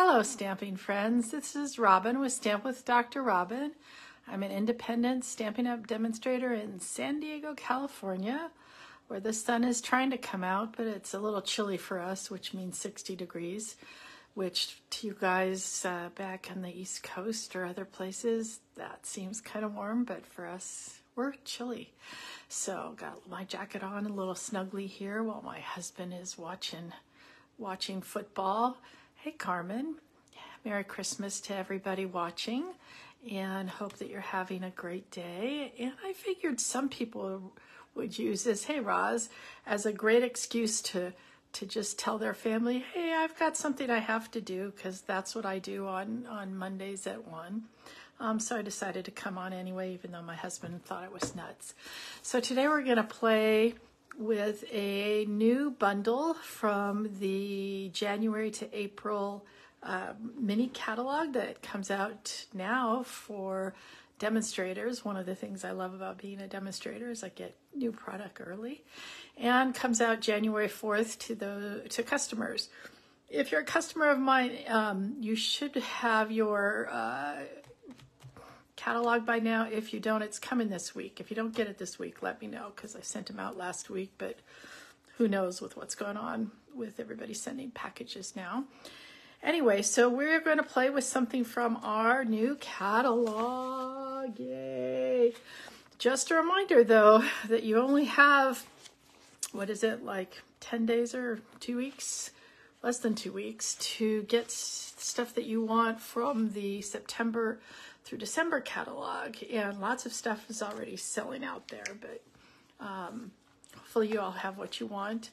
Hello, stamping friends. This is Robin with Stamp with Dr. Robin. I'm an independent Stampin' Up! demonstrator in San Diego, California, where the sun is trying to come out, but it's a little chilly for us, which means 60 degrees, which to you guys uh, back on the East Coast or other places, that seems kind of warm, but for us, we're chilly. So got my jacket on, a little snugly here while my husband is watching watching football. Hey, Carmen. Merry Christmas to everybody watching and hope that you're having a great day. And I figured some people would use this, hey, Roz, as a great excuse to to just tell their family, hey, I've got something I have to do because that's what I do on, on Mondays at 1. Um, so I decided to come on anyway, even though my husband thought it was nuts. So today we're going to play with a new bundle from the January to April uh, mini catalog that comes out now for demonstrators. One of the things I love about being a demonstrator is I get new product early and comes out January 4th to the to customers. If you're a customer of mine, um, you should have your uh, catalog by now. If you don't, it's coming this week. If you don't get it this week, let me know because I sent them out last week, but who knows with what's going on with everybody sending packages now. Anyway, so we're going to play with something from our new catalog. Yay! Just a reminder though that you only have, what is it, like 10 days or two weeks? Less than two weeks to get stuff that you want from the September through December catalog, and lots of stuff is already selling out there, but um, hopefully you all have what you want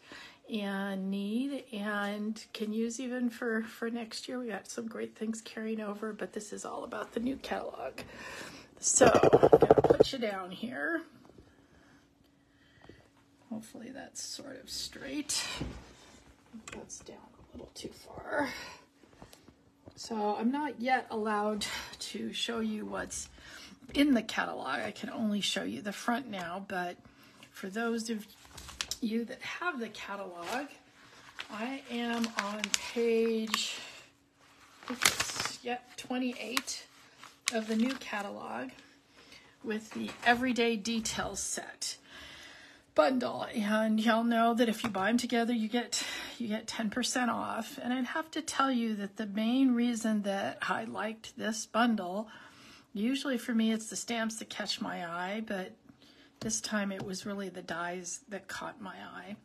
and need and can use even for, for next year. We got some great things carrying over, but this is all about the new catalog. So I'm to put you down here. Hopefully that's sort of straight. That's down a little too far. So I'm not yet allowed to show you what's in the catalog. I can only show you the front now, but for those of you that have the catalog, I am on page, yep, 28 of the new catalog with the Everyday Details set bundle and y'all know that if you buy them together you get you get 10% off. And I'd have to tell you that the main reason that I liked this bundle usually for me it's the stamps that catch my eye but this time it was really the dies that caught my eye.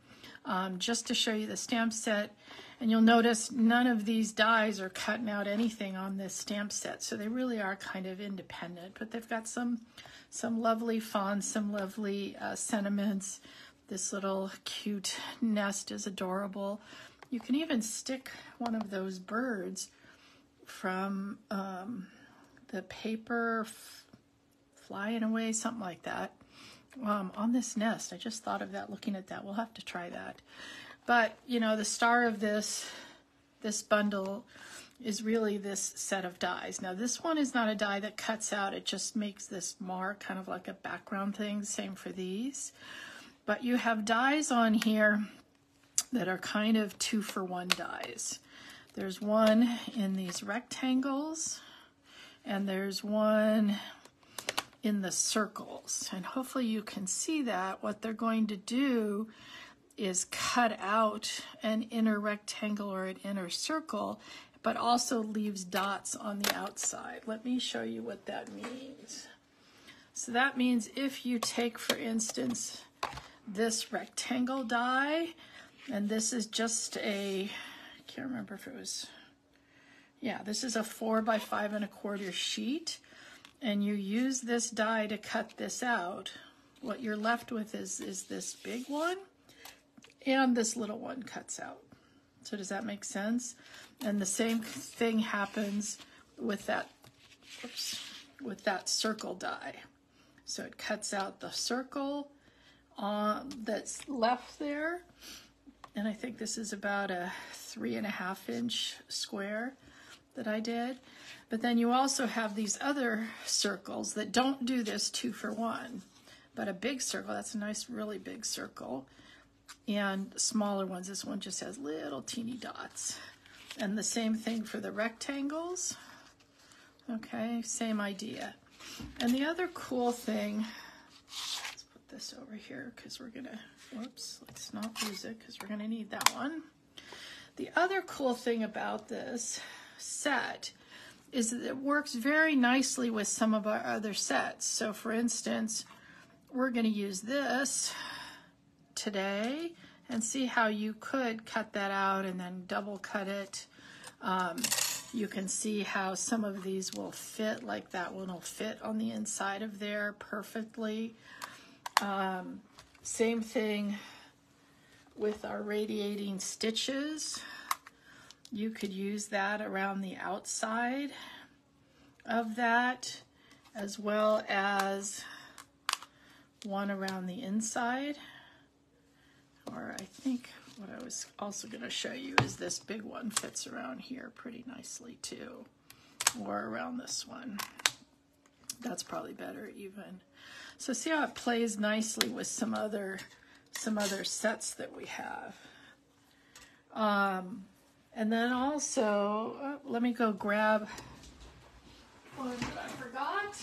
Um, just to show you the stamp set and you'll notice none of these dies are cutting out anything on this stamp set so they really are kind of independent but they've got some some lovely fonts, some lovely uh, sentiments. This little cute nest is adorable. You can even stick one of those birds from um, the paper flying away, something like that, um, on this nest. I just thought of that looking at that. We'll have to try that. But, you know, the star of this this bundle is really this set of dies. Now this one is not a die that cuts out, it just makes this mark kind of like a background thing, same for these. But you have dies on here that are kind of two for one dies. There's one in these rectangles and there's one in the circles. And hopefully you can see that. What they're going to do is cut out an inner rectangle or an inner circle but also leaves dots on the outside. Let me show you what that means. So that means if you take, for instance, this rectangle die, and this is just a, I can't remember if it was, yeah, this is a four by five and a quarter sheet, and you use this die to cut this out, what you're left with is, is this big one, and this little one cuts out. So does that make sense? And the same thing happens with that, oops, with that circle die. So it cuts out the circle on, that's left there. And I think this is about a three and a half inch square that I did. But then you also have these other circles that don't do this two for one. But a big circle, that's a nice, really big circle. And smaller ones, this one just has little teeny dots And the same thing for the rectangles. Okay, same idea. And the other cool thing, let's put this over here because we're gonna, whoops, let's not lose it because we're gonna need that one. The other cool thing about this set is that it works very nicely with some of our other sets. So for instance, we're gonna use this today and see how you could cut that out and then double cut it. Um, you can see how some of these will fit, like that one will fit on the inside of there perfectly. Um, same thing with our radiating stitches. You could use that around the outside of that, as well as one around the inside. Or I think what I was also going to show you is this big one fits around here pretty nicely too, or around this one. That's probably better even. So see how it plays nicely with some other some other sets that we have. Um, and then also, uh, let me go grab one that I forgot.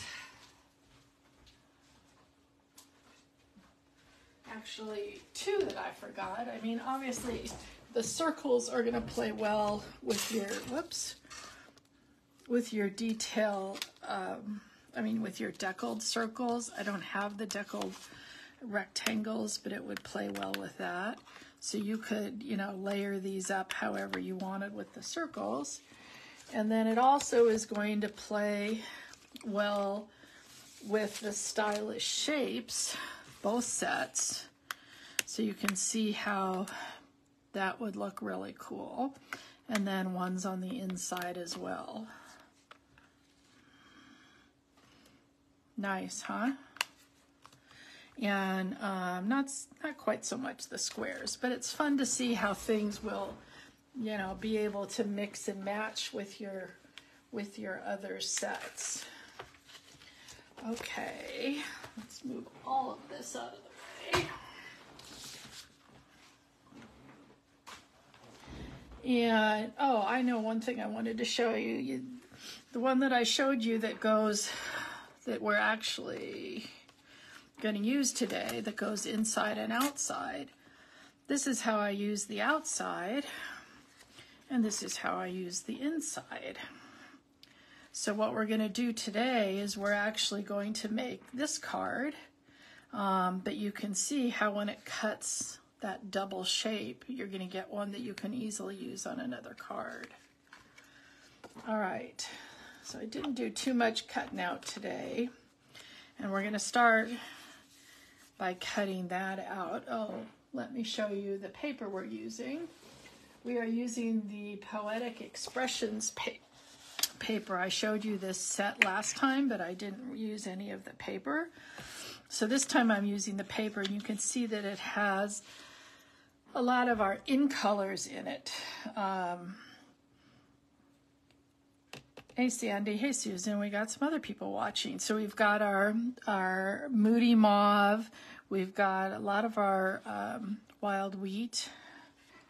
Actually two that I forgot. I mean, obviously, the circles are going to play well with your, whoops, with your detail, um, I mean, with your deckled circles. I don't have the deckled rectangles, but it would play well with that. So you could, you know, layer these up however you wanted with the circles. And then it also is going to play well with the stylish shapes both sets so you can see how that would look really cool. And then ones on the inside as well. Nice, huh? And um, not, not quite so much the squares, but it's fun to see how things will, you know, be able to mix and match with your, with your other sets. Okay, let's move all of this out of the way. And, oh, I know one thing I wanted to show you. you. The one that I showed you that goes, that we're actually going to use today, that goes inside and outside. This is how I use the outside, and this is how I use the inside. So what we're going to do today is we're actually going to make this card, um, but you can see how when it cuts that double shape, you're going to get one that you can easily use on another card. All right, so I didn't do too much cutting out today, and we're going to start by cutting that out. Oh, let me show you the paper we're using. We are using the Poetic Expressions paper paper. I showed you this set last time, but I didn't use any of the paper. So this time I'm using the paper, and you can see that it has a lot of our in colors in it. Um, hey Sandy, hey Susan, we got some other people watching. So we've got our our moody mauve, we've got a lot of our um, wild wheat,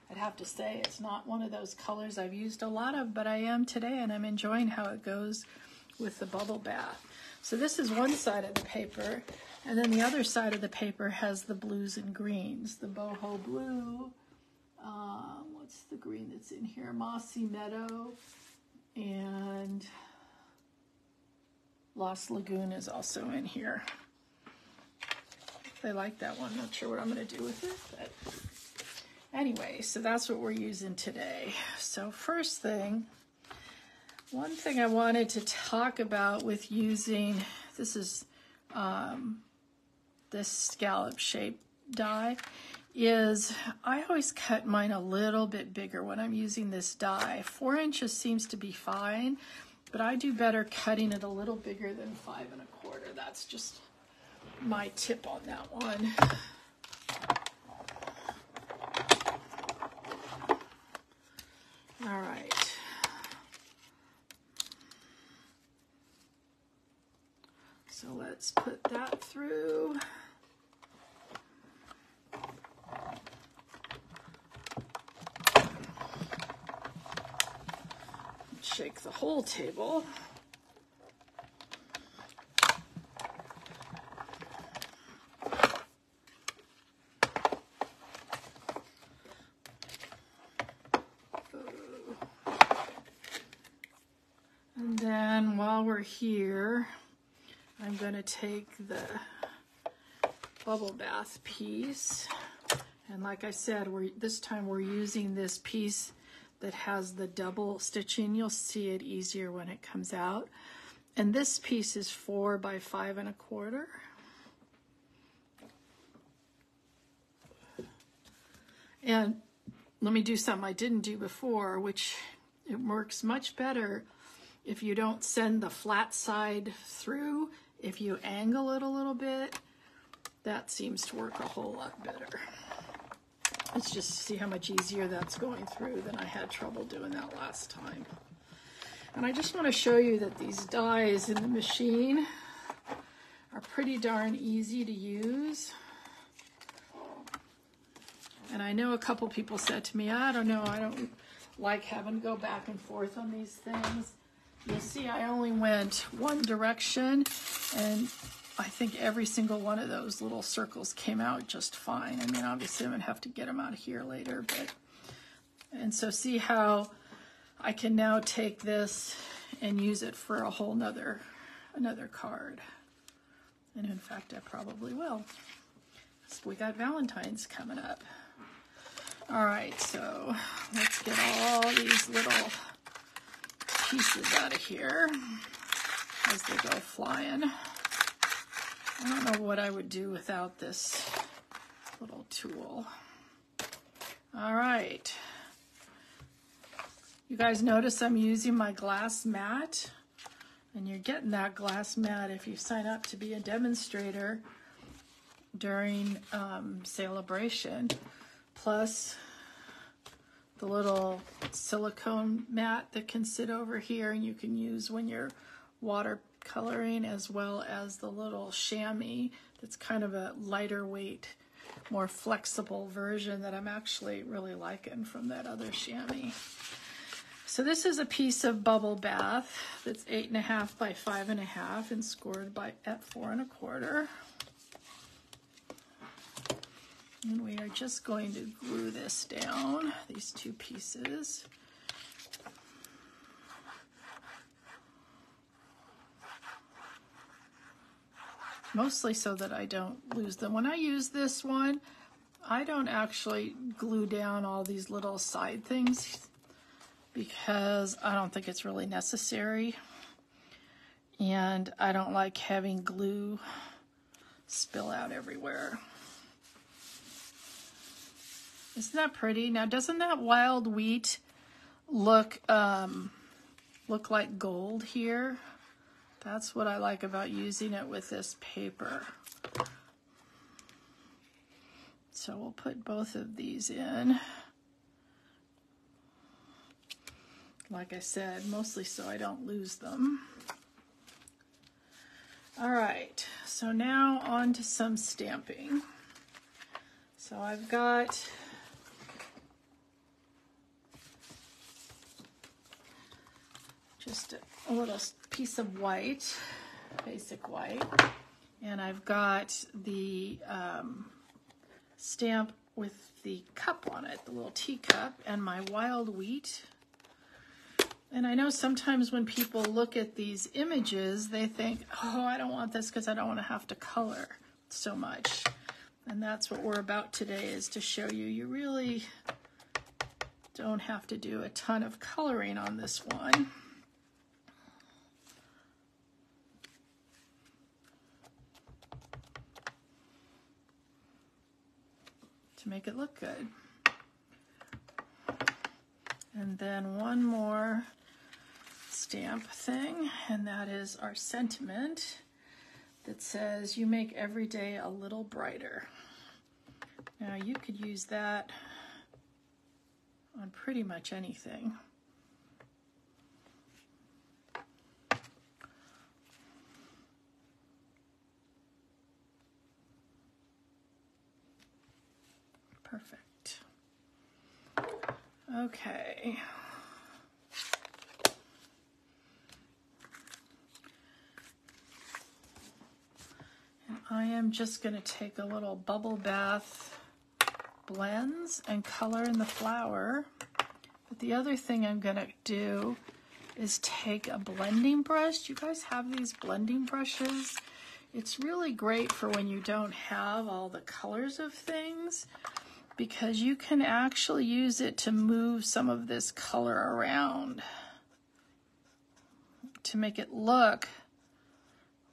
I'd have to say it's not one of those colors I've used a lot of, but I am today and I'm enjoying how it goes with the bubble bath. So this is one side of the paper, and then the other side of the paper has the blues and greens. The boho blue, um, what's the green that's in here? Mossy Meadow, and Lost Lagoon is also in here. I like that one. Not sure what I'm going to do with it, but Anyway, so that's what we're using today. So first thing, one thing I wanted to talk about with using, this is um, this scallop shape die, is I always cut mine a little bit bigger when I'm using this die. Four inches seems to be fine, but I do better cutting it a little bigger than five and a quarter. That's just my tip on that one. All right. So let's put that through. shake the whole table. And then while we're here, I'm to take the bubble bath piece. And like I said, we're this time we're using this piece that has the double stitching. You'll see it easier when it comes out. And this piece is four by five and a quarter. And let me do something I didn't do before, which it works much better if you don't send the flat side through. If you angle it a little bit, that seems to work a whole lot better. Let's just see how much easier that's going through than I had trouble doing that last time. And I just want to show you that these dies in the machine are pretty darn easy to use. And I know a couple people said to me, I don't know, I don't like having to go back and forth on these things. You'll see I only went one direction and I think every single one of those little circles came out just fine. I mean, obviously I'm gonna have to get them out of here later, but, and so see how I can now take this and use it for a whole nother, another card. And in fact, I probably will. So we got Valentine's coming up. All right, so let's get all these little pieces out of here as they go flying. I don't know what I would do without this little tool. All right. You guys notice I'm using my glass mat and you're getting that glass mat if you sign up to be a demonstrator during um, celebration. Plus the little silicone mat that can sit over here and you can use when you're watercoloring as well as the little chamois that's kind of a lighter weight, more flexible version that I'm actually really liking from that other chamois. So this is a piece of bubble bath that's eight and a half by five and a half and scored by at four and a quarter. And we are just going to glue this down, these two pieces. Mostly so that I don't lose them. When I use this one, I don't actually glue down all these little side things because I don't think it's really necessary. And I don't like having glue spill out everywhere. Isn't that pretty? Now, doesn't that wild wheat look um, look like gold here? That's what I like about using it with this paper. So we'll put both of these in. Like I said, mostly so I don't lose them. All right, so now on to some stamping. So I've got just a little piece of white, basic white. And I've got the um, stamp with the cup on it, the little teacup, and my wild wheat. And I know sometimes when people look at these images, they think, oh, I don't want this because I don't want to have to color so much. And that's what we're about today is to show you you really don't have to do a ton of coloring on this one. Make it look good. And then one more stamp thing, and that is our sentiment that says, you make every day a little brighter. Now you could use that on pretty much anything. Okay. And I am just going to take a little bubble bath blends and color in the flower. But the other thing I'm going to do is take a blending brush. You guys have these blending brushes. It's really great for when you don't have all the colors of things because you can actually use it to move some of this color around to make it look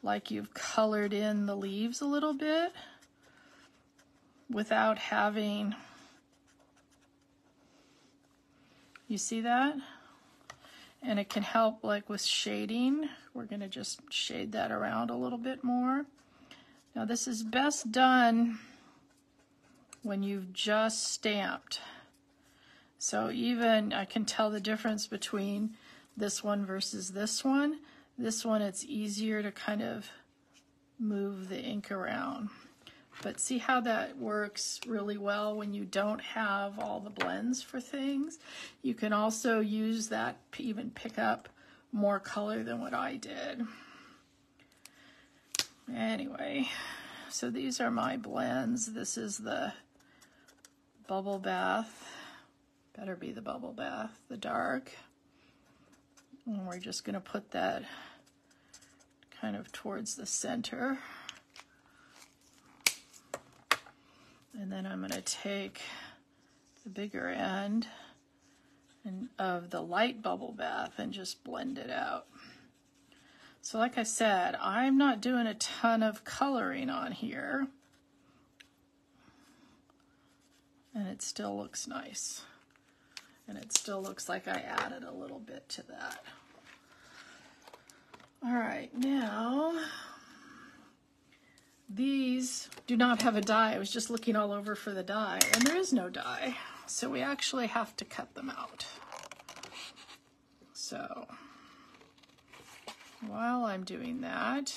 like you've colored in the leaves a little bit without having, you see that? And it can help like with shading. We're gonna just shade that around a little bit more. Now this is best done when you've just stamped. So even I can tell the difference between this one versus this one. This one, it's easier to kind of move the ink around. But see how that works really well when you don't have all the blends for things? You can also use that, to even pick up more color than what I did. Anyway, so these are my blends. This is the bubble bath. Better be the bubble bath, the dark. And we're just going to put that kind of towards the center. And then I'm going to take the bigger end and of the light bubble bath and just blend it out. So like I said, I'm not doing a ton of coloring on here. And it still looks nice. And it still looks like I added a little bit to that. All right, now these do not have a die. I was just looking all over for the die, and there is no die. So we actually have to cut them out. So while I'm doing that,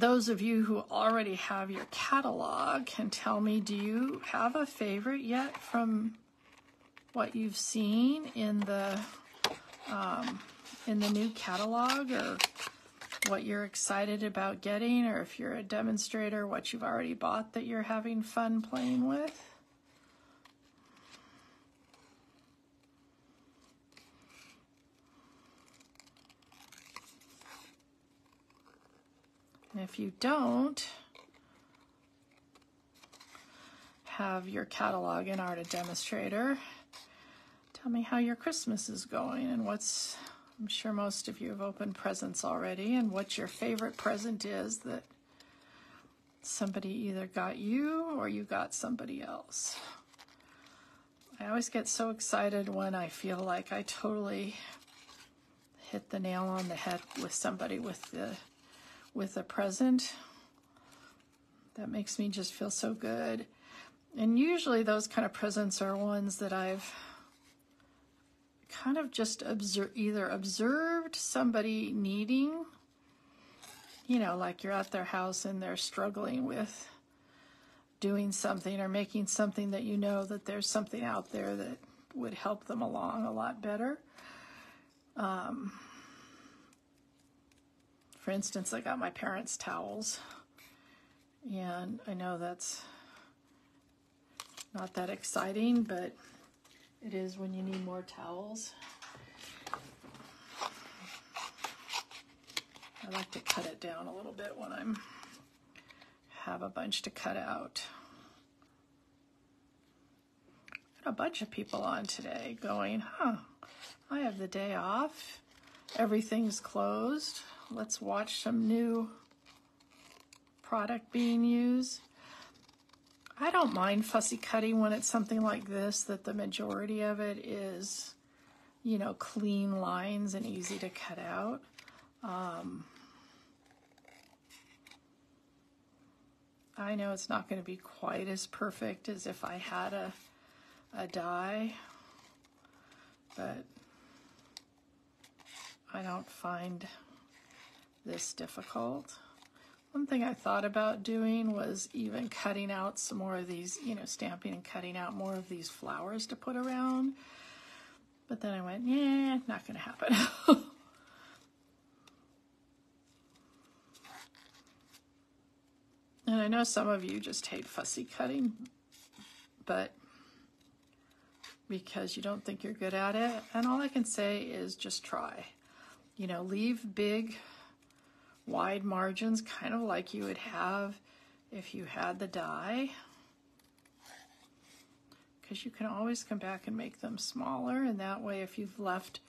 those of you who already have your catalog can tell me, do you have a favorite yet from what you've seen in the um, in the new catalog or what you're excited about getting or if you're a demonstrator, what you've already bought that you're having fun playing with? If you don't have your catalog in Art Demonstrator, tell me how your Christmas is going and what's, I'm sure most of you have opened presents already, and what your favorite present is that somebody either got you or you got somebody else. I always get so excited when I feel like I totally hit the nail on the head with somebody with the with a present. That makes me just feel so good. And usually those kind of presents are ones that I've kind of just observe, either observed somebody needing, you know, like you're at their house and they're struggling with doing something or making something that you know that there's something out there that would help them along a lot better. Um, for instance, I got my parents' towels, and I know that's not that exciting, but it is when you need more towels. I like to cut it down a little bit when I'm have a bunch to cut out. Got a bunch of people on today going, huh, I have the day off. Everything's closed let's watch some new product being used. I don't mind fussy cutting when it's something like this, that the majority of it is, you know, clean lines and easy to cut out. Um, I know it's not going to be quite as perfect as if I had a, a die, but I don't find this difficult. One thing I thought about doing was even cutting out some more of these, you know, stamping and cutting out more of these flowers to put around. But then I went, yeah, not going to happen. And I know some of you just hate fussy cutting, but because you don't think you're good at it. And all I can say is just try. You know, leave big, wide margins, kind of like you would have if you had the die. Because you can always come back and make them smaller. And that way, if you've left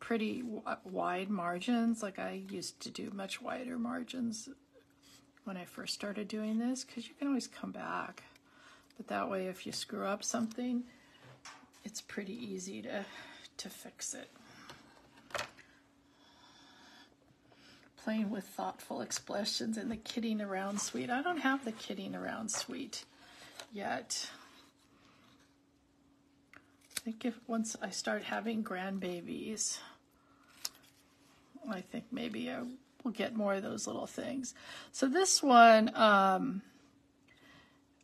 pretty wide margins, like I used to do much wider margins when I first started doing this, because you can always come back. But that way, if you screw up something, it's pretty easy to, to fix it. Playing with thoughtful expressions and the kidding around suite. I don't have the kidding around suite yet. I think if once I start having grandbabies, I think maybe I will get more of those little things. So this one, um,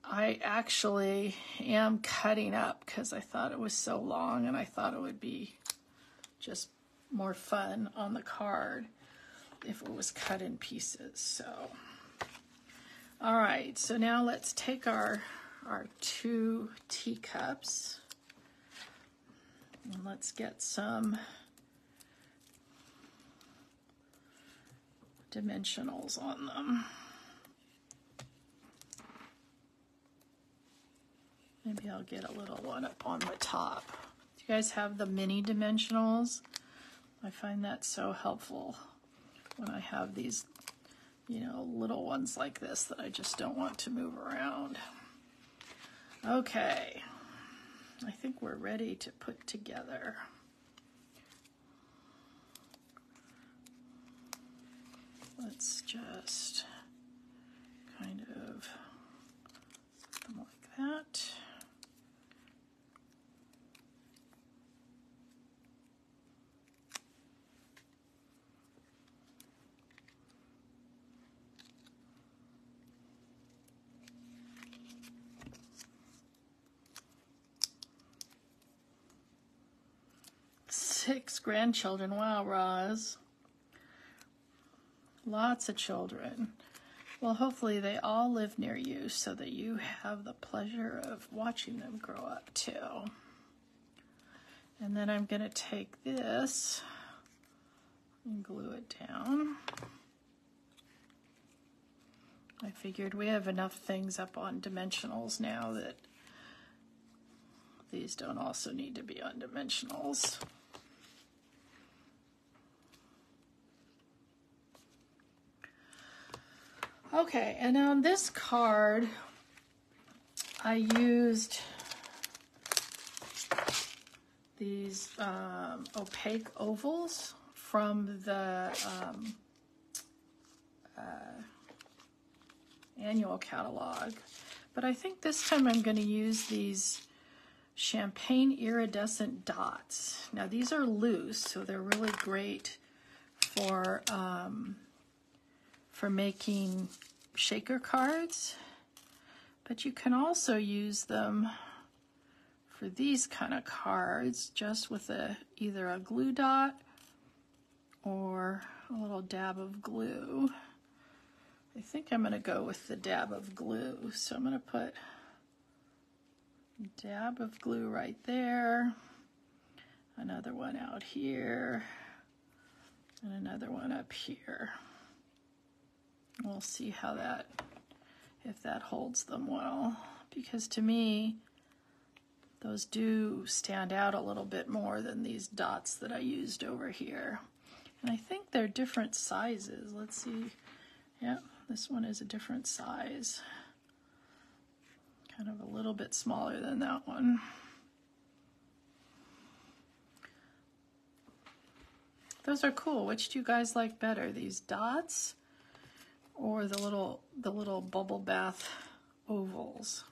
I actually am cutting up because I thought it was so long and I thought it would be just more fun on the card if it was cut in pieces. So, all right, so now let's take our, our two teacups and let's get some dimensionals on them. Maybe I'll get a little one up on the top. Do you guys have the mini dimensionals? I find that so helpful when I have these, you know, little ones like this that I just don't want to move around. Okay, I think we're ready to put together. Let's just kind of put them like that. Six grandchildren. Wow, Roz. Lots of children. Well, hopefully they all live near you so that you have the pleasure of watching them grow up too. And then I'm going to take this and glue it down. I figured we have enough things up on dimensionals now that these don't also need to be on dimensionals. Okay, and on this card, I used these um, opaque opals from the um, uh, annual catalog. But I think this time I'm going to use these champagne iridescent dots. Now these are loose, so they're really great for um, for making shaker cards, but you can also use them for these kind of cards just with a either a glue dot or a little dab of glue. I think I'm going to go with the dab of glue. So I'm going to put dab of glue right there, another one out here, and another one up here. We'll see how that, if that holds them well. Because to me, those do stand out a little bit more than these dots that I used over here. And I think they're different sizes. Let's see. Yeah, this one is a different size. Kind of a little bit smaller than that one. Those are cool. Which do you guys like better? These dots or the little the little bubble bath ovals.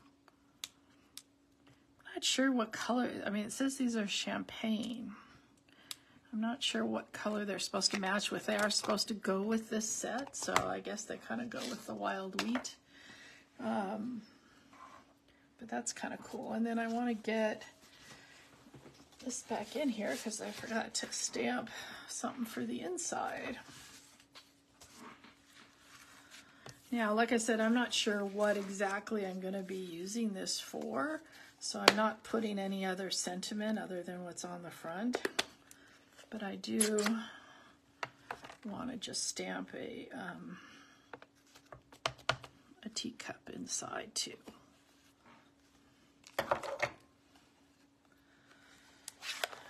Not sure what color. I mean, it says these are champagne. I'm not sure what color they're supposed to match with. They are supposed to go with this set, so I guess they kind of go with the wild wheat. Um, but that's kind of cool. And then I want to get this back in here because I forgot to stamp something for the inside. Yeah, like I said, I'm not sure what exactly I'm going to be using this for, so I'm not putting any other sentiment other than what's on the front. But I do want to just stamp a um, a teacup inside too. I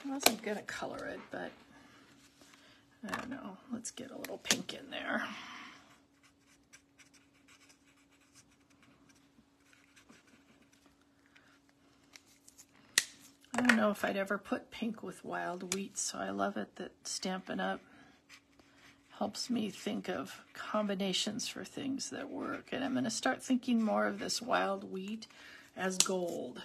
wasn't going to color it, but I don't know. Let's get a little pink in there. I don't know if I'd ever put pink with wild wheat, so I love it that Stampin' Up! helps me think of combinations for things that work. And I'm going to start thinking more of this wild wheat as gold.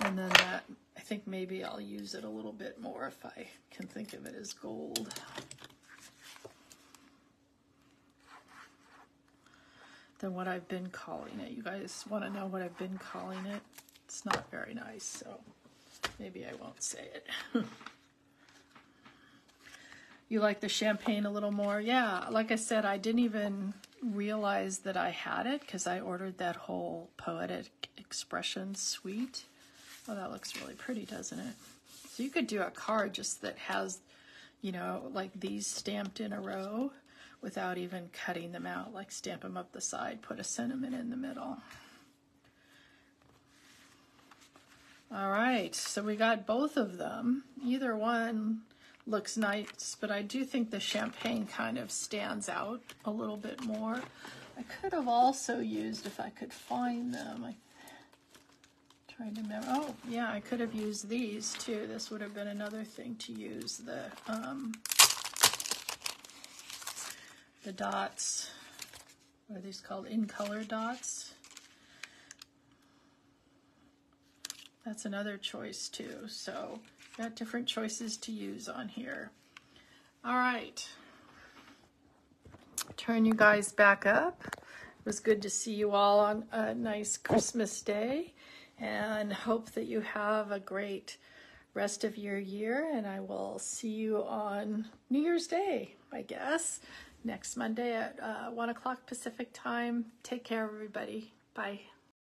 And then that, I think maybe I'll use it a little bit more if I can think of it as gold. Than what I've been calling it. You guys want to know what I've been calling it? It's not very nice, so maybe I won't say it. you like the champagne a little more? Yeah, like I said, I didn't even realize that I had it because I ordered that whole Poetic Expression suite. Oh, that looks really pretty, doesn't it? So you could do a card just that has, you know, like these stamped in a row without even cutting them out, like stamp them up the side, put a sentiment in the middle. All right, so we got both of them. Either one looks nice, but I do think the champagne kind of stands out a little bit more. I could have also used, if I could find them, I trying to remember. Oh, yeah, I could have used these too. This would have been another thing to use the um, the dots. Are these called? In color dots. That's another choice too. So got different choices to use on here. All right. Turn you guys back up. It was good to see you all on a nice Christmas day and hope that you have a great rest of your year. And I will see you on New Year's Day, I guess, next Monday at uh, 1 o'clock Pacific time. Take care, everybody. Bye.